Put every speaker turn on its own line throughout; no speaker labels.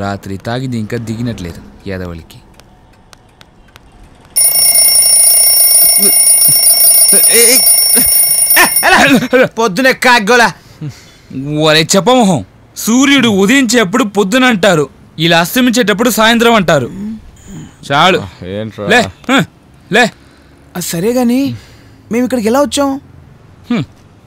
రాత్రి తాగింది ఇంకా దిగినట్లేదు యాదవలికి
పొద్దునే కాగ్గోలా?
ఒరే చెప్పమోహం సూర్యుడు ఉదయించేప్పుడు పొద్దున అంటారు ఇలా అస్తమించేటప్పుడు సాయంత్రం అంటారు. చాలు.
ఏంట్రా?
లే లే.
సరే గాని మేము ఇక్కడికి ఎలా వచ్చాం?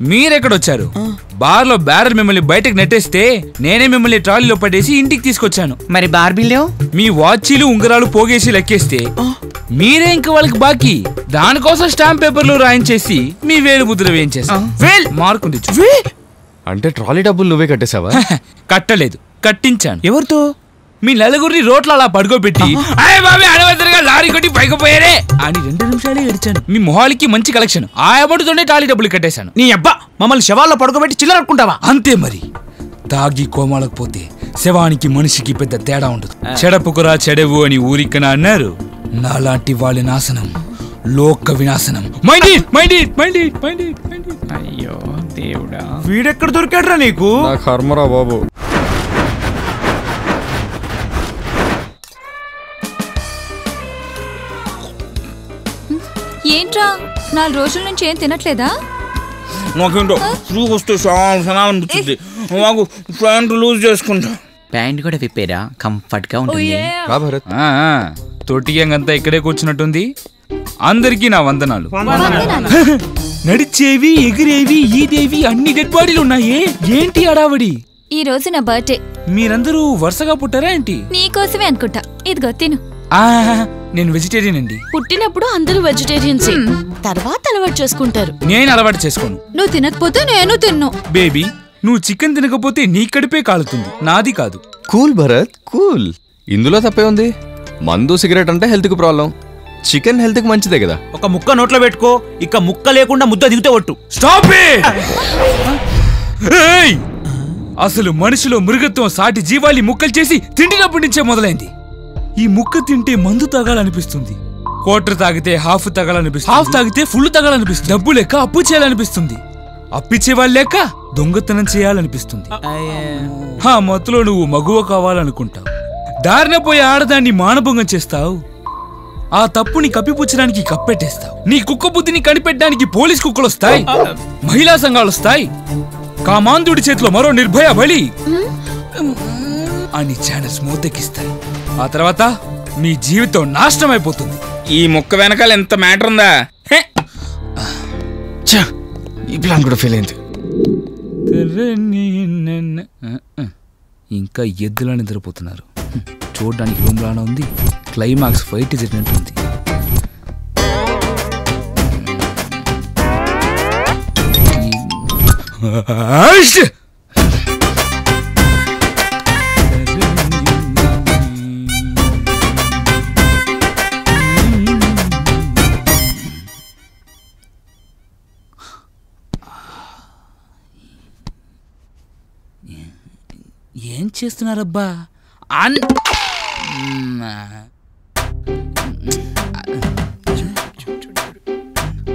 మీరెక్కడొచ్చారు? బార్లో బ్యారర్ మిమ్మల్ని బయటకు నెట్టేస్తే నేనే మిమ్మల్ని ట్రాలీలో పడేసి ఇంటికి తీసుకొచ్చాను.
మరి బార్బిల్లో
మీ వాచీలు ఉంగరాలు పోగేసి లెక్కేస్తే మీరే ఇంక వాళ్ళకి బాకీ. దానికోసం స్టాంప్ పేపర్లు రాయించేసి మీ వేలు ముద్ర వేయించేసి వేల్!
అంటే ట్రాలీ డబ్బులు నువ్వే కట్టేశావా?
కట్టలేదు. కట్టించాను.
ఎవరితో?
మీ నలుగురిని రోడ్లు అలా పడుకోబెట్టి అయ్య బాబే అనవసరంగా లారీ కొట్టి పైకి పోయారే! అని రెండు నిమిషాలే ఏడ్చాను. మీ మొహాలకి మంచి కలెక్షన్. ఆ అమౌంట్తోనే టాలీ డబ్బులు కట్టేశాను.
నీ అబ్బా మమ్మల్ని శవాల్లో పడుకోబెట్టి చిల్లరనుకుంటావా?
అంతే మరి. తాగి కోమాలకు పోతే శవానికి మనిషికి పెద్ద తేడా ఉండదు. చెడపుకురా చెడవు అని ఊరికన అన్నారు. నాలాంటి వాళ్ళ నాశనం లోక వినాశనం. Mind it, mind it, mind it, mind it, mind it.
అయ్యో దేవుడా.
వీడెక్కడ దొరికాడ్రా నీకు?
నా కర్మరా బాబు.
ఏంట్రా నాలుగు రోజుల నుంచి ఏం తినట్లేదా?
నాకేంటో ఫ్లూ వస్తే చాలా శనాలనిపిస్తుంది మాకు ప్యాంట్ లూజ్ చేసుకుంటా.
ప్యాంట్ కూడా విప్పారా? కంఫర్ట్గా ఉంటుంది
రా భరత్.
అంతా ఇక్కడే కూర్చున్నట్టుంది. అందరికీ నా వందనాలు. నడిచేవి ఎగిరేవి ఈదేవి అన్ని డెడ్ బాడీలు ఉన్నాయే. ఏంటి అడావడి
ఈ రోజు నా బర్త్డే.
మీరందరూ వరుసగా పుట్టారా ఏంటి?
నీకోసమే అనుకుంటా. ఇదిగో తిను.
ఆ, నేను వెజిటేరియన్ అండి.
పుట్టినప్పుడు అందరూ వెజిటేరియన్స్ తర్వాత అలవాటు చేసుకుంటారు.
నేను అలవాటు చేసుకోను.
నువ్వు తినకపోతే నేను తిన్ను.
బేబీ నువ్వు చికెన్ తినకపోతే నీ కడిపే కాలుతుంది. నాది కాదు.
Cool Bharat cool. ఇందులో తప్పే ఉంది. మందు సిగరెట్ అంటే హెల్త్కి ప్రాబ్లం. చికెన్ హెల్త్కి మంచిదే కదా.
ఒక ముక్క నోట్లో పెట్టుకో ఇక ముక్క లేకుండా ముద్ద దిగితే ఒట్టు.
స్టాప్ అసలు మనిషిలో మృగత్వం సాటి జీవాల్ని ముక్కలు చేసి తిండినప్పటి నుంచే మొదలైంది. ఈ ముక్క తింటే మందు తాగాలనిపిస్తుంది. క్వార్టర్ తాగితే హాఫ్ తాగాలనిపిస్తుంది. హాఫ్ తాగితే ఫుల్ తాగాలనిపిస్తుంది. డబ్బు లెక్క అప్పు చేయాలనిపిస్తుంది. అప్పిచ్చే వాళ్ళు లెక్క దొంగతనం చేయాలనిపిస్తుంది. ఆ మత్తులో నువ్వు మగువ కావాలనుకుంటావు. దారిన పోయే ఆడదాన్ని మానభంగం చేస్తావు. ఆ తప్పుని కప్పిపుచ్చడానికి కప్పెట్టేస్తావు. నీ కుక్క బుద్ధిని కనిపెట్టడానికి పోలీస్ కుక్కలు వస్తాయి. మహిళా సంఘాలు వస్తాయి. కామాంధుడి చేతిలో మరో నిర్భయ బలి. అని ఛానల్స్ మూతెక్కిస్తాయి. ఆ తర్వాత మీ జీవితం నాశనం అయిపోతుంది ఈ మొక్క వెనకాల ఎంత మ్యాటర్ ఉందా!
ఈ ప్లాన్ కూడా ఫెయిల్ అయింది.
ఇంకా ఎద్దులా నిద్రపోతున్నారు. చూడ్డానికి రూమ్లానే ఉంది. క్లైమాక్స్ ఫైట్ జరిగినట్టు ఉంది! ఏం చేస్తున్నారబ్బా? అన్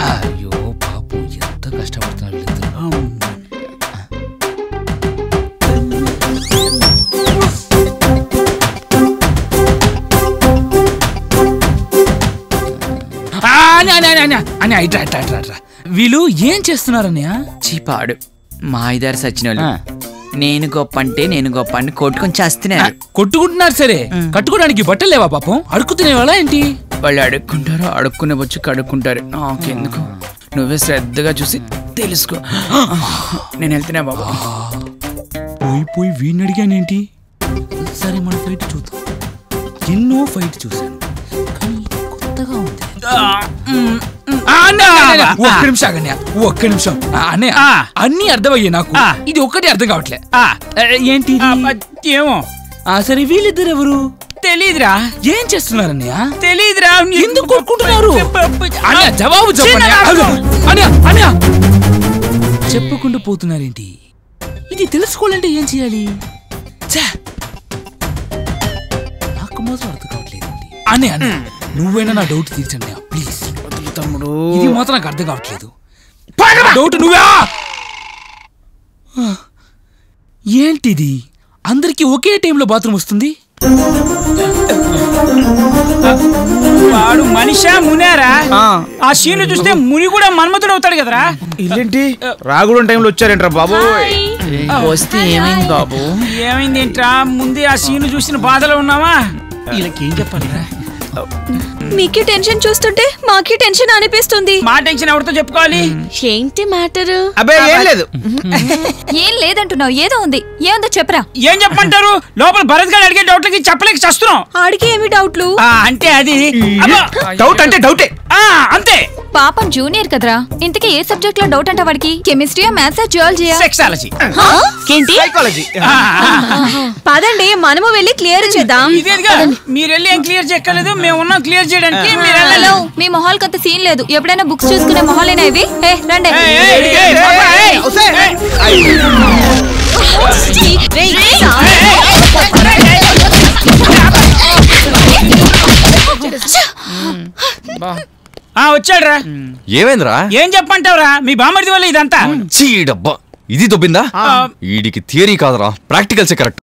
అయ్యో పాపం ఎంత కష్టపడుతున్నారు వీళ్ళిద్దరు. ఇట్రా, ఇట్రా, ఇట్రా, ఇట్రా. వీళ్ళు ఏం చేస్తున్నారన్నయ్య?
చీపాడు. మా ఇదారు సచ్చినోళ్ళు.
ఆ.
నేను గొప్ప అంటే నేను గొప్ప అని కొట్టుకొని చేస్తున్నారు.
కొట్టుకుంటున్నారు సరే. కట్టుకోవడానికి బట్టలు లేవా పాపం? అడుక్కుతునే వాళ్ళ ఏంటి?
వాళ్ళు అడుక్కుంటారు అడుక్కునే వచ్చి కడుక్కుంటారు. నాకెందుకు? నువ్వే శ్రద్ధగా చూసి తెలుసుకో. నేను వెళ్తున్నా బాబు.
పోయి పోయి వీడిని అడిగానేంటి సరే మన ఫైట్ చూద్దాం. ఎన్నో ఫైట్ చూశాను. కానీ కొత్తగా ఉంది. ఒక్క నిమిషం ఆగన్నయ్య, ఒక్క నిమిషం. అన్నయ్య అన్ని అర్థమయ్యాయి నాకు. ఇది ఒక్కటి అర్థం కావట్లే. ఆ, ఏంటి?
ఏమో
సరే వీళ్ళిద్దరు ఎవరు
తెలీదురా.
ఏం చేస్తున్నారన్నయ్య
తెలీదురా.
ఎందుకు కొట్టుకుంటున్నారు? అన్నయ్య జవాబు అన్నయ్య. అన్నయ్య చెప్పకుండా పోతున్నారేంటి? ఇది తెలుసుకోవాలంటే ఏం చేయాలి! నాకు మాత్రం అర్థం కావట్లేదు అన్నయ్య అన్నయ్య. నువ్వైనా నా డౌట్ తీర్చండి
తమ్ముడు.
ఇది మాత్రం నాకు అర్థం కావట్లేదు. డౌట్ నువ్వా? ఏంటిది? అందరికీ ఒకే టైంలో బాత్రూమ్ వస్తుంది?
వాడు మనిషా మునేరా?
ఆ.
ఆ సీన్ చూస్తే ముని కూడా మన్మతుడు అవుతాడు కదరా?
ఇల్లేంటి? రాగుడం టైంలో వచ్చారేంట్రా బాబు?
వస్తే ఏమైంది బాబు? ఏమైంది ఏంట్రా? ముందే ఆ సీన్ చూసిన బాధలో ఉన్నావా? వీళ్ళకి ఏం చెప్పాలిరా?
మీకే టెన్షన్ చూస్తుంటే మాకే టెన్షన్ అనిపిస్తుంది.
మా టెన్షన్ ఎవరితో చెప్పుకోవాలి?
ఏంటి మ్యాటర్?
అబ్బే ఏం లేదు.
ఏం లేదంటున్నావు ఏదో ఉంది. ఏముందో చెప్పరా.
ఏం చెప్పమంటారు? లోపల భరత్ గారు అడిగే డౌట్లకి చెప్పలేక చస్తున్నాం.
ఆడికి ఏమి డౌట్లు?
ఆ, అంటే అది. అబ్బా!
డౌట్ అంటే డౌటే.
ఆ, అంతే.
పాపం జూనియర్ కదరా ఇంతకీ ఏ సబ్జెక్ట్లో డౌట్ అంట వాడికి కెమిస్ట్రీయా మ్యాథ్సా జువాలజీయా
సెక్సాలజీ
ఏంటి
సైకాలజీ
పదండి మనము వెళ్ళి క్లియర్ చేద్దాం
ఇదేదిగా మీరు వెళ్ళి ఏం క్లియర్ చేయక్కర్లేదు మేము ఉన్నాం క్లియర్ చేయడానికి మీరు వెళ్ళాలి
మీ మొహాలకు అంత సీన్ లేదు ఎప్పుడైనా బుక్స్ చూసుకునే మొహాలేనా ఇవి ఏ రండి
ఏయ్, వచ్చాడురా.
ఏమైందిరా?
ఏం చెప్పంటావురా? మీ బామ్మర్ది వల్ల ఇదంతా.
చీ డబ్బా. ఇది దొబ్బిందా? వీడికి థియరీ కాదురా. ప్రాక్టికల్సే కరెక్ట్.